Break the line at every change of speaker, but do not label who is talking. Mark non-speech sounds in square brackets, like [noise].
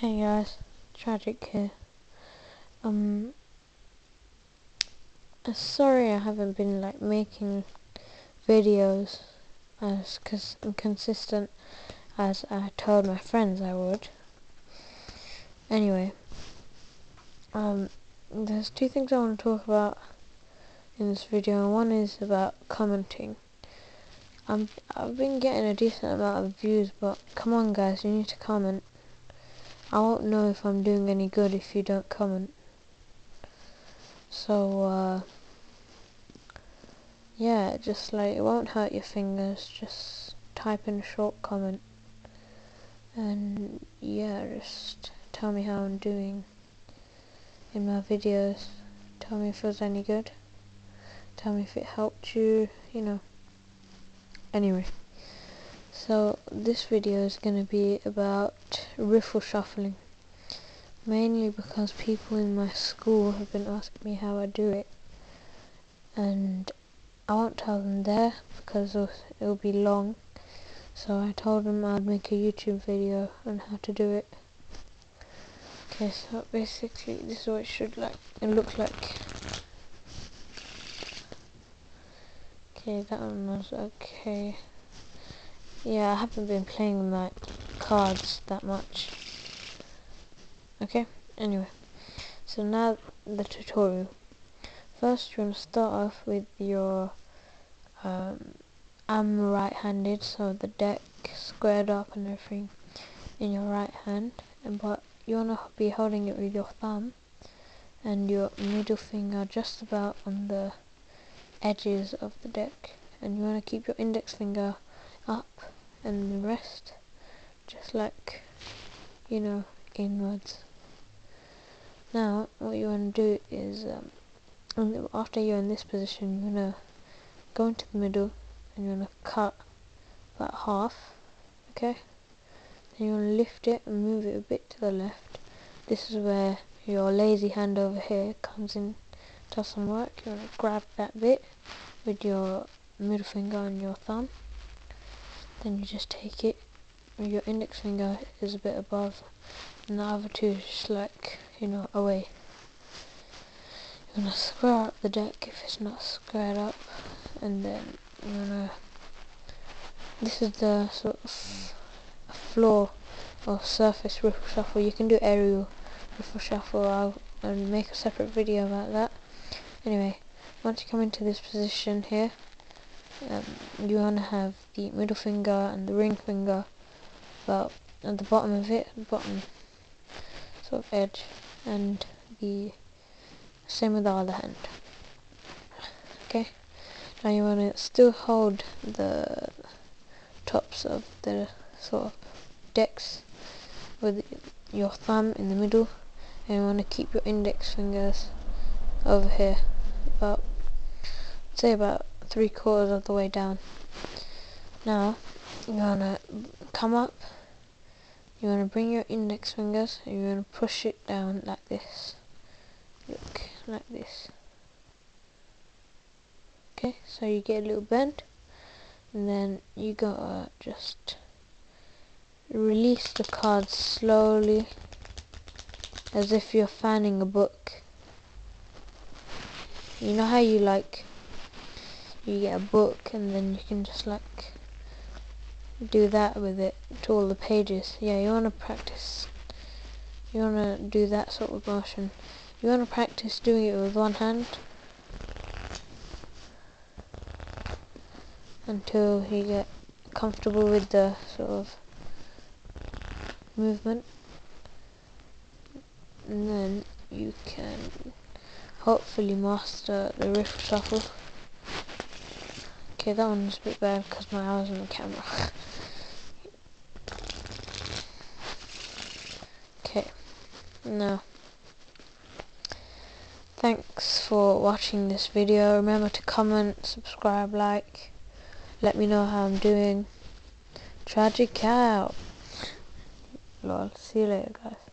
Hey guys, Tragic here. Um, uh, sorry I haven't been like making videos as cons consistent as I told my friends I would. Anyway, um, there's two things I want to talk about in this video. One is about commenting. I'm, I've been getting a decent amount of views, but come on guys, you need to comment. I won't know if I'm doing any good if you don't comment. So, uh, yeah, just like, it won't hurt your fingers, just type in a short comment. And, yeah, just tell me how I'm doing in my videos. Tell me if it was any good. Tell me if it helped you, you know. Anyway. So this video is going to be about riffle shuffling. Mainly because people in my school have been asking me how I do it. And I won't tell them there because it'll be long. So I told them I'd make a YouTube video on how to do it. Okay, so basically this is what it should like it look like. Okay, that one was okay. Yeah, I haven't been playing like cards that much. Okay, anyway. So now the tutorial. First you want to start off with your um, I'm right-handed, so the deck squared up and everything in your right hand, and but you want to be holding it with your thumb and your middle finger just about on the edges of the deck, and you want to keep your index finger up and the rest just like you know inwards. Now what you want to do is um, after you're in this position you want to go into the middle and you want to cut that half okay? Then you want to lift it and move it a bit to the left. This is where your lazy hand over here comes in does some work. You want to grab that bit with your middle finger and your thumb then you just take it. Your index finger is a bit above and the other two just like you know away. You want to square up the deck if it's not squared up and then you're gonna this is the sort of floor or surface riffle shuffle. You can do aerial riffle shuffle. I'll, I'll make a separate video about that. Anyway once you come into this position here um, you want to have the middle finger and the ring finger about at the bottom of it, bottom sort of edge, and the same with the other hand. Okay, now you want to still hold the tops of the sort of decks with your thumb in the middle, and you want to keep your index fingers over here, about say about three quarters of the way down. Now, you want to come up, you want to bring your index fingers, and you want to push it down like this. Look, like this. Okay, so you get a little bend, and then you gotta just release the cards slowly, as if you're fanning a book. You know how you like you get a book and then you can just like do that with it to all the pages. Yeah you want to practice you want to do that sort of motion. You want to practice doing it with one hand until you get comfortable with the sort of movement. And then you can hopefully master the riff shuffle Okay, that one's a bit bad because my eyes on the camera. [laughs] okay, now, thanks for watching this video. Remember to comment, subscribe, like, let me know how I'm doing. Tragic out. Lol, see you later guys.